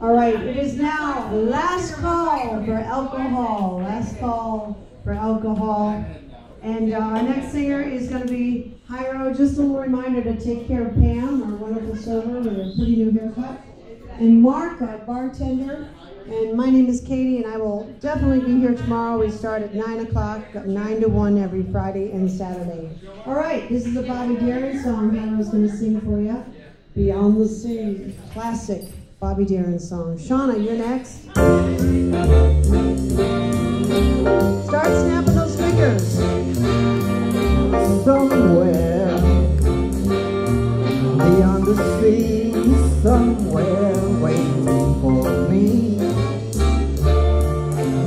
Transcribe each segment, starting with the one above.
All right, it is now last call for alcohol. Last call for alcohol. And uh, our next singer is going to be Jairo. Just a little reminder to take care of Pam, our wonderful server with a pretty new haircut. And Mark, our bartender. And my name is Katie, and I will definitely be here tomorrow. We start at 9 o'clock, 9 to 1 every Friday and Saturday. All right, this is a Bobby Darin song Jairo's going to sing for you. Beyond the Sea, classic. Bobby Darin song. Shauna, you're next. Start snapping those fingers. Somewhere beyond the sea, somewhere waiting for me.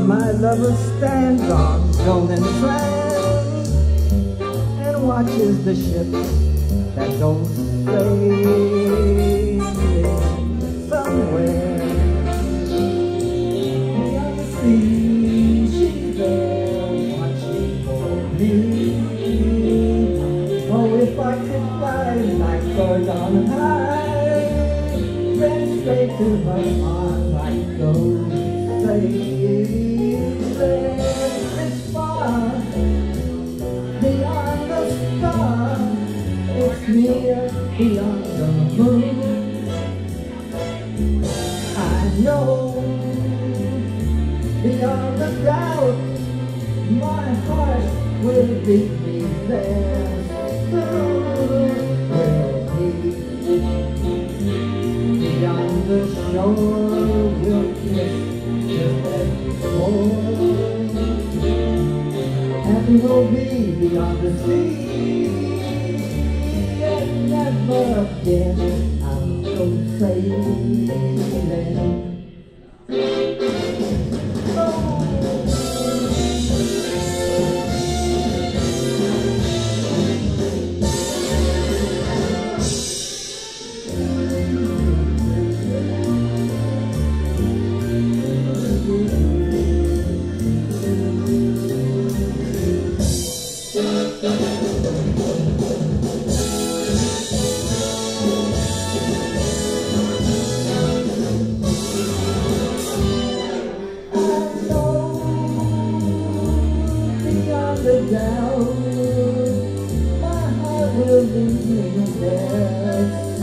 My lover stands on golden sands and watches the ships that go somewhere beyond the sea. There watching for me. Oh, if I could fly like birds on high, then straight to her arms I'd go sailing beyond the moon. I know beyond the doubt my heart will lead me there. Will be beyond the shore. We'll kiss just as before. And we'll be beyond the sea. Again I'll go sailing.